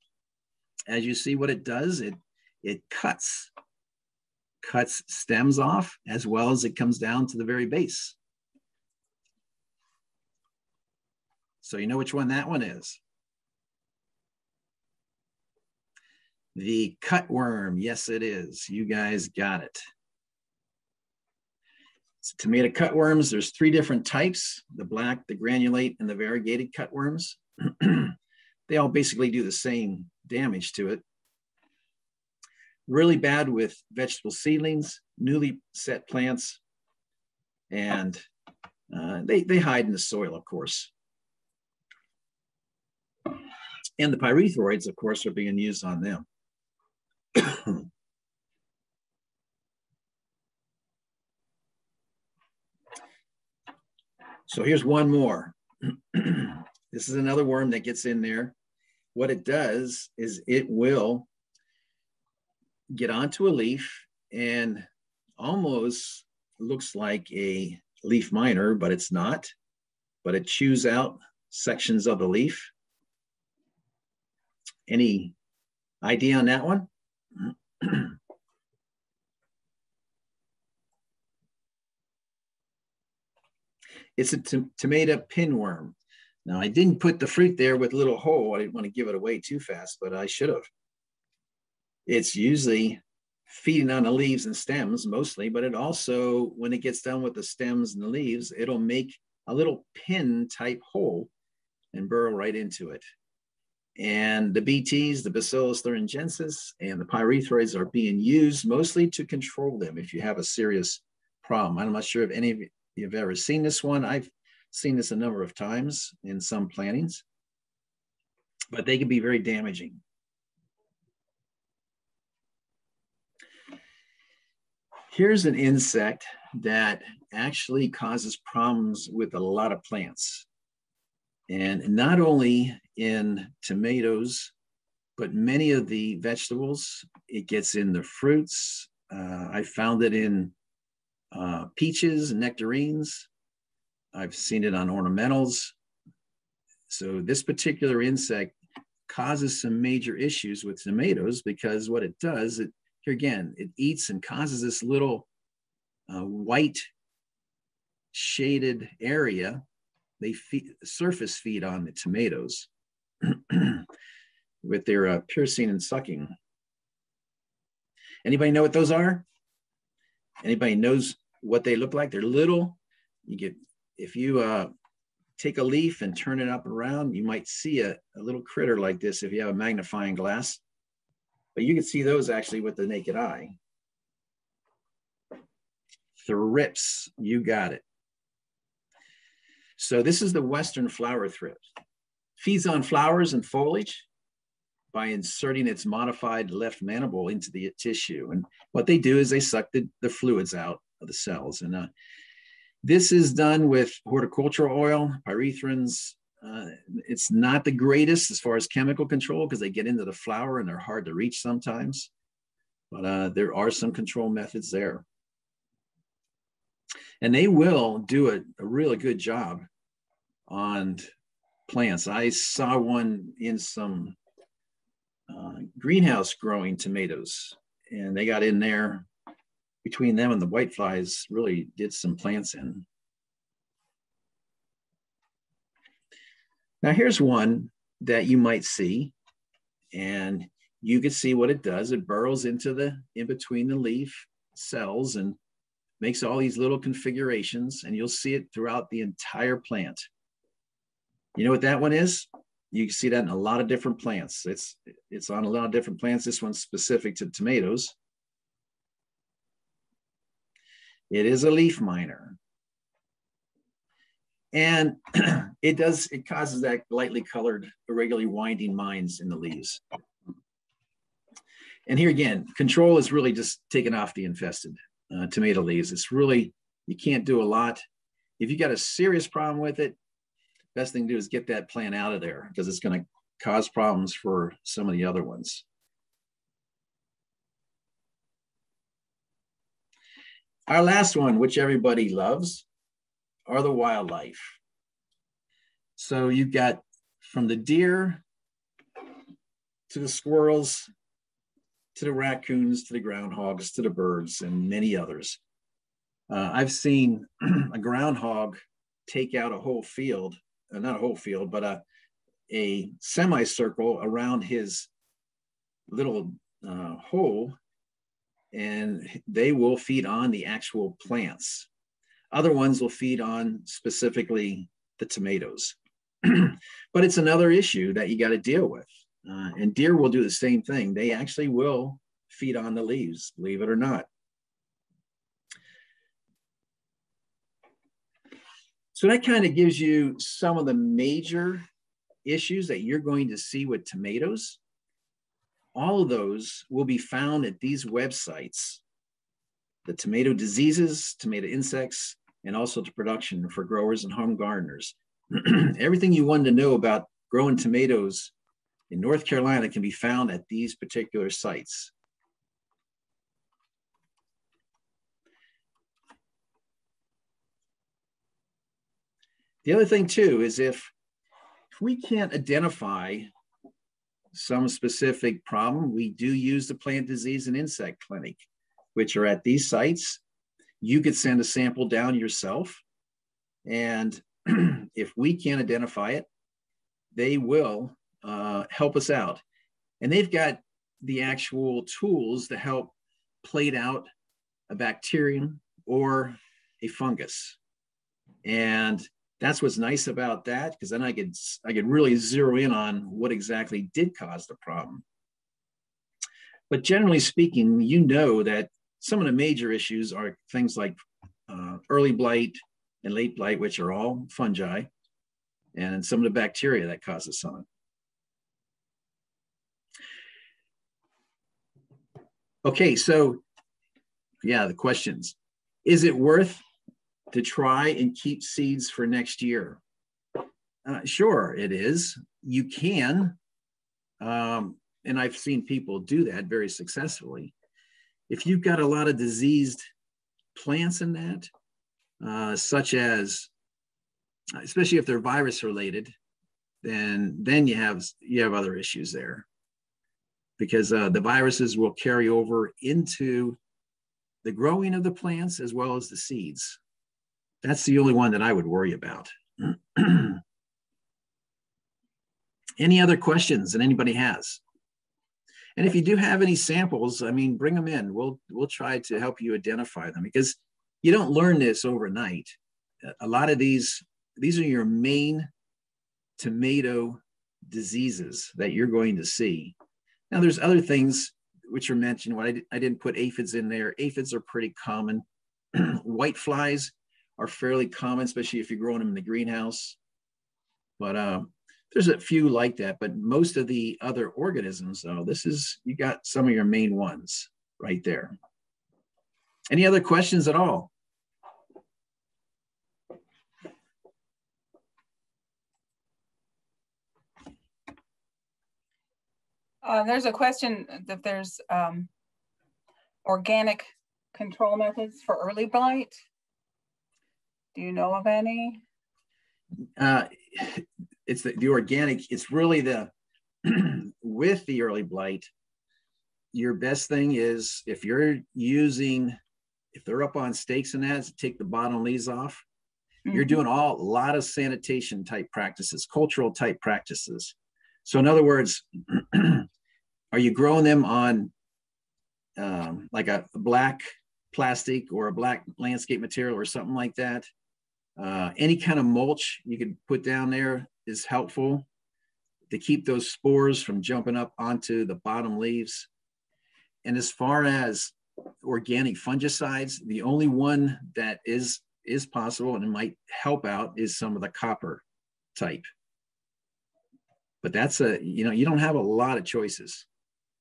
as you see what it does, it, it cuts, cuts stems off as well as it comes down to the very base. So you know which one that one is. The cutworm, yes, it is. You guys got it. So tomato cutworms, there's three different types, the black, the granulate, and the variegated cutworms. they all basically do the same damage to it. Really bad with vegetable seedlings, newly set plants, and uh, they, they hide in the soil, of course. And the pyrethroids, of course, are being used on them. So here's one more. this is another worm that gets in there. What it does is it will get onto a leaf and almost looks like a leaf miner, but it's not. But it chews out sections of the leaf. Any idea on that one? it's a tomato pinworm. Now I didn't put the fruit there with a little hole. I didn't want to give it away too fast, but I should have. It's usually feeding on the leaves and stems mostly, but it also, when it gets done with the stems and the leaves, it'll make a little pin type hole and burrow right into it. And the BTs, the Bacillus thuringiensis, and the pyrethroids are being used mostly to control them if you have a serious problem. I'm not sure if any of you have ever seen this one. I've seen this a number of times in some plantings, but they can be very damaging. Here's an insect that actually causes problems with a lot of plants. And not only in tomatoes, but many of the vegetables, it gets in the fruits. Uh, I found it in uh, peaches and nectarines. I've seen it on ornamentals. So this particular insect causes some major issues with tomatoes because what it does, it here again, it eats and causes this little uh, white shaded area. They feed, surface feed on the tomatoes with their uh, piercing and sucking. Anybody know what those are? Anybody knows what they look like? They're little. You get if you uh, take a leaf and turn it up and around, you might see a, a little critter like this if you have a magnifying glass. But you can see those actually with the naked eye. Thrips, you got it. So this is the Western flower thrips. Feeds on flowers and foliage by inserting its modified left mandible into the tissue. And what they do is they suck the, the fluids out of the cells. And uh, this is done with horticultural oil, pyrethrins, uh, it's not the greatest as far as chemical control because they get into the flower and they're hard to reach sometimes, but uh, there are some control methods there. And they will do a, a really good job on plants. I saw one in some uh, greenhouse growing tomatoes and they got in there between them and the whiteflies really did some plants in. Now here's one that you might see and you can see what it does. It burrows into the, in between the leaf cells and makes all these little configurations and you'll see it throughout the entire plant. You know what that one is? You see that in a lot of different plants. It's, it's on a lot of different plants. This one's specific to tomatoes. It is a leaf miner and it does it causes that lightly colored irregularly winding mines in the leaves and here again control is really just taking off the infested uh, tomato leaves it's really you can't do a lot if you got a serious problem with it best thing to do is get that plant out of there because it's going to cause problems for some of the other ones our last one which everybody loves are the wildlife. So you've got from the deer to the squirrels to the raccoons to the groundhogs to the birds and many others. Uh, I've seen a groundhog take out a whole field, not a whole field, but a, a semicircle around his little uh, hole, and they will feed on the actual plants. Other ones will feed on specifically the tomatoes. but it's another issue that you got to deal with. Uh, and deer will do the same thing. They actually will feed on the leaves, believe it or not. So that kind of gives you some of the major issues that you're going to see with tomatoes. All of those will be found at these websites. The tomato diseases, tomato insects, and also to production for growers and home gardeners. Everything you wanted to know about growing tomatoes in North Carolina can be found at these particular sites. The other thing too is if, if we can't identify some specific problem, we do use the plant disease and insect clinic, which are at these sites. You could send a sample down yourself. And if we can't identify it, they will uh, help us out. And they've got the actual tools to help plate out a bacterium or a fungus. And that's what's nice about that because then I could I could really zero in on what exactly did cause the problem. But generally speaking, you know that some of the major issues are things like uh, early blight and late blight, which are all fungi, and some of the bacteria that cause causes some. Okay, so yeah, the questions. Is it worth to try and keep seeds for next year? Uh, sure, it is. You can. Um, and I've seen people do that very successfully. If you've got a lot of diseased plants in that, uh, such as, especially if they're virus related, then then you have you have other issues there, because uh, the viruses will carry over into the growing of the plants as well as the seeds. That's the only one that I would worry about. any other questions that anybody has? And if you do have any samples, I mean, bring them in. We'll we'll try to help you identify them because you don't learn this overnight. A lot of these these are your main tomato diseases that you're going to see. Now, there's other things which are mentioned. What I, I didn't put aphids in there. Aphids are pretty common. White flies are fairly common, especially if you're growing them in the greenhouse. But um, there's a few like that, but most of the other organisms, though, this is, you got some of your main ones right there. Any other questions at all? Uh, there's a question that there's um, organic control methods for early blight. Do you know of any? Uh, it's the, the organic, it's really the, with the early blight, your best thing is if you're using, if they're up on stakes and that, take the bottom leaves off. Mm-hmm. You're doing all a lot of sanitation type practices, cultural type practices. So in other words, are you growing them on um, like a black plastic or a black landscape material or something like that? Uh, any kind of mulch you could put down there is helpful to keep those spores from jumping up onto the bottom leaves. And as far as organic fungicides, the only one that is is possible and it might help out is some of the copper type. But that's a, you know, you don't have a lot of choices.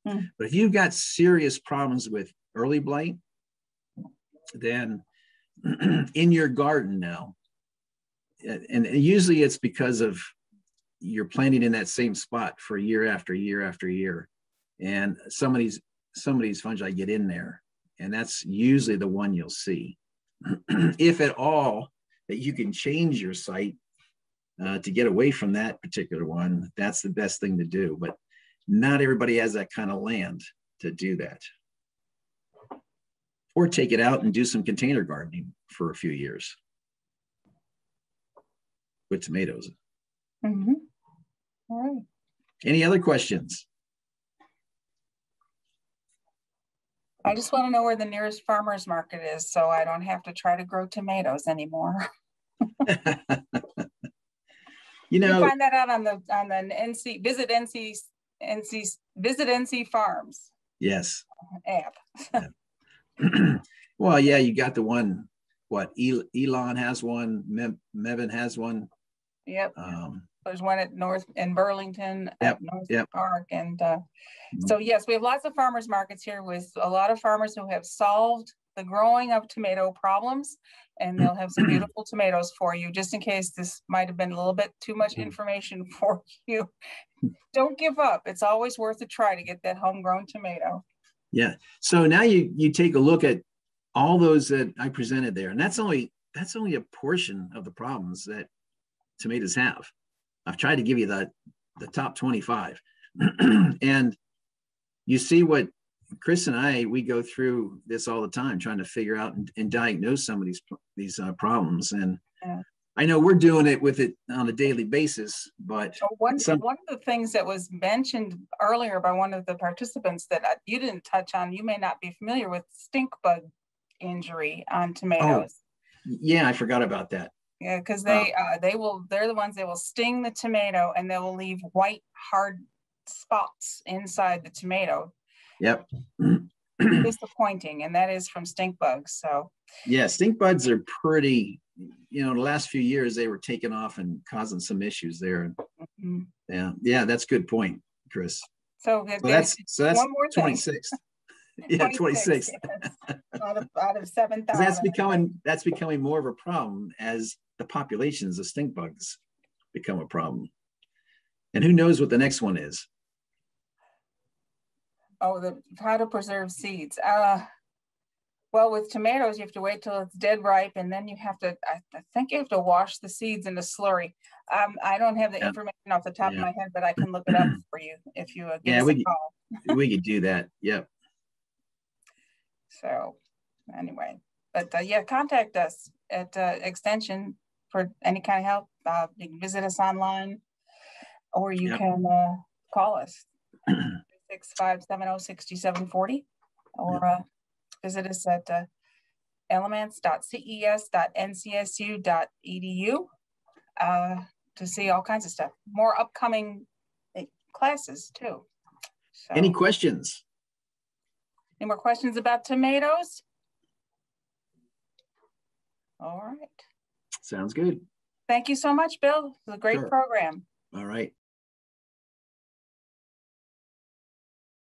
Mm. But if you've got serious problems with early blight, then in your garden now, and usually it's because of you're planting in that same spot for year after year after year. And some of these some of these fungi get in there and that's usually the one you'll see. If at all that you can change your site uh, to get away from that particular one that's the best thing to do. But not everybody has that kind of land to do that. Or take it out and do some container gardening for a few years with tomatoes. Mm-hmm. All right. Any other questions? I just want to know where the nearest farmer's market is so I don't have to try to grow tomatoes anymore. you know, you find that out on the on the NC visit NC NC visit NC Farms. Yes. App. well, yeah, you got the one. What Elon has one. Mebane has one. Yep. Um, There's one at North in Burlington yep, at North yep. Park. And uh, mm-hmm. so, yes, we have lots of farmers markets here with a lot of farmers who have solved the growing of tomato problems and they'll have some beautiful tomatoes for you, just in case this might have been a little bit too much Mm. information for you. Don't give up. It's always worth a try to get that homegrown tomato. Yeah. So now you you take a look at all those that I presented there, and that's only that's only a portion of the problems that tomatoes have. I've tried to give you the the top 25. and you see what Chris and I we go through this all the time trying to figure out and, and diagnose some of these these uh, problems and Yeah. I know we're doing it with it on a daily basis, but So one, Some- one of the things that was mentioned earlier by one of the participants that uh, you didn't touch on, you may not be familiar with stink bug injury on tomatoes. yeah, I forgot about that. Yeah, because Oh. they, uh, they will, they're the ones, they will sting the tomato and they will leave white, hard spots inside the tomato. Yep. Disappointing, and that is from stink bugs, so. Yeah, stink bugs are pretty, you know, the last few years they were taking off and causing some issues there. mm. Yeah, yeah, that's a good point, Chris. So that- So that's so that's one 26. Yeah, 26. Out of, out of seven thousand. That's becoming that's becoming more of a problem as the populations of stink bugs become a problem. And who knows what the next one is? Oh, the how to preserve seeds. Uh, well, with tomatoes, you have to wait till it's dead ripe, and then you have to. I, I think you have to wash the seeds in a slurry. Um, I don't have the Yeah. information off the top Yeah. of my head, but I can look it up for you if you uh, give Yeah, us we a call. we could do that. Yep. So, anyway, but uh, yeah, contact us at uh, Extension for any kind of help. Uh, you can visit us online, or you Yep. can uh, call us six five seven zero sixty seven forty, or uh, visit us at uh, alamance.ces.ncsu.edu uh, to see all kinds of stuff. More upcoming classes too. So, Any questions? any more questions about tomatoes? All right. Sounds good. Thank you so much, Bill. It was a great Sure. program. All right.